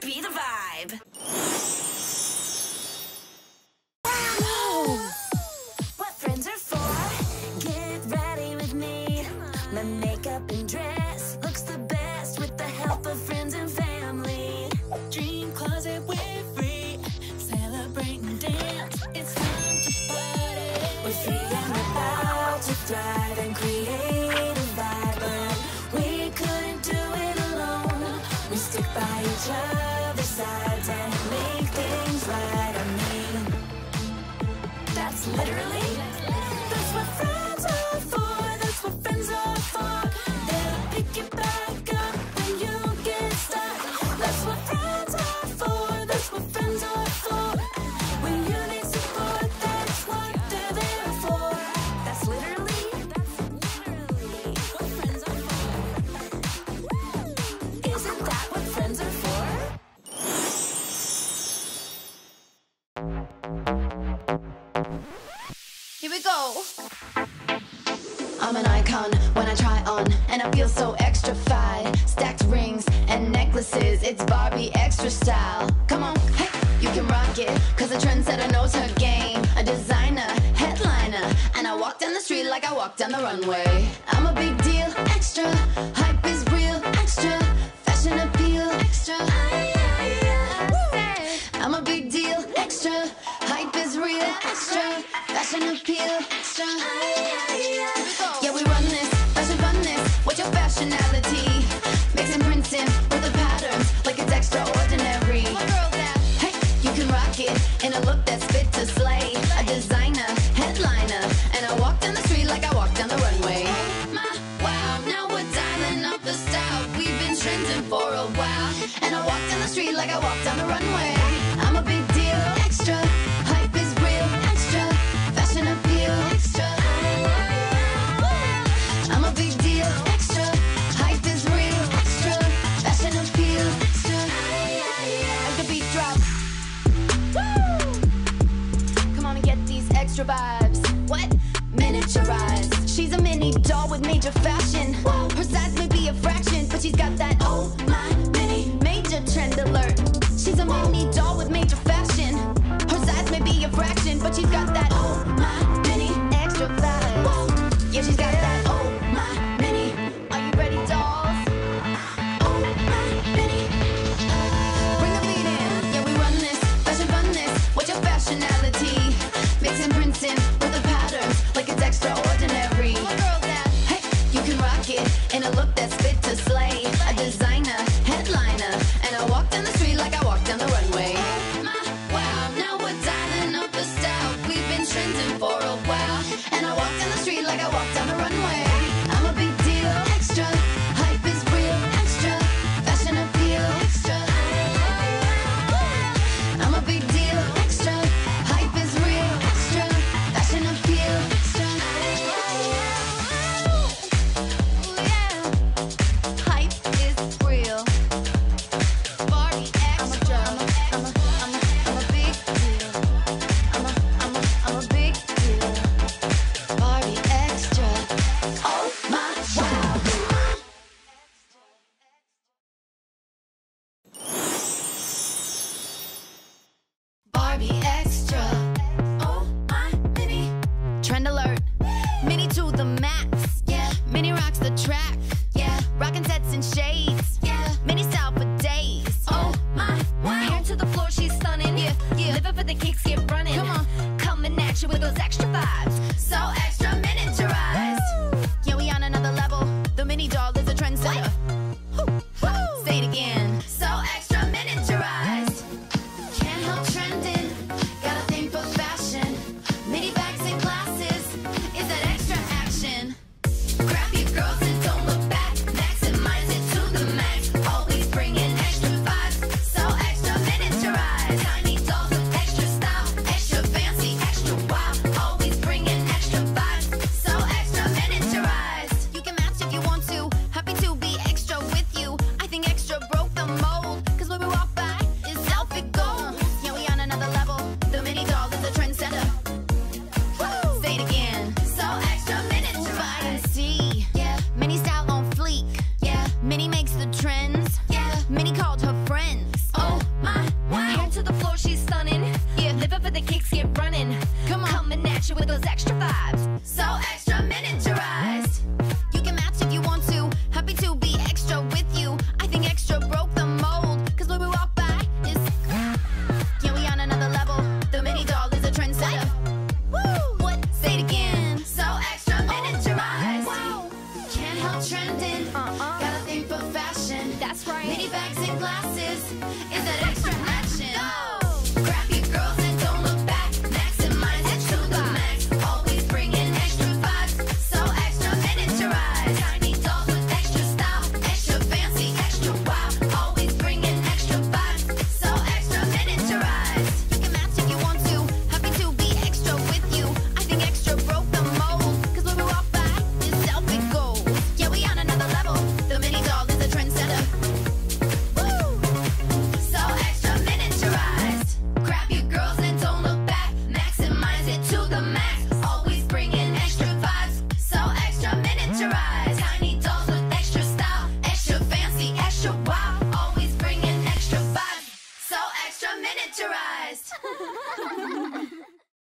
be the vibe. What friends are for? Get ready with me. My makeup and dress looks the best with the help of friends and family. Dream closet, we're free. Dance. It's time to party. We're free and about to. literally I'm an icon when I try on, and I feel so extra fly. Stacked rings and necklaces, it's Barbie extra style. Come on, hey, you can rock it, cause a trendsetter knows her game. A designer, headliner, and I walk down the street like I walk down the runway. I'm a big deal, extra, hype is real, extra, fashion appeal, extra. I'm a big deal, extra real, extra, fashion appeal, extra. Yeah, we run this, fashion run this. What's your fashionality? Mixing, printing with the patterns like it's extraordinary. Hey, you can rock it in a look that's fit to slay. A designer. miniature vibes. What? Miniaturized. She's a mini doll with major fashion. Her size may be a fraction, but she's got that oh my. That's fit to slay. those extra vibes. So extra. the kicks get running. Come on, coming at you with those extra vibes. So extra miniaturized. You can match if you want to. Happy to be extra with you. I think extra broke the mold. Cause when we walk by, it's. Yeah, we on another level. The mini doll is a trendsetter. Woo! What? Say it again. So extra miniaturized. Wow. Can't help trending. Uh-uh. Gotta think for fashion. That's right. Mini bags and glasses. Is that extra action? Time.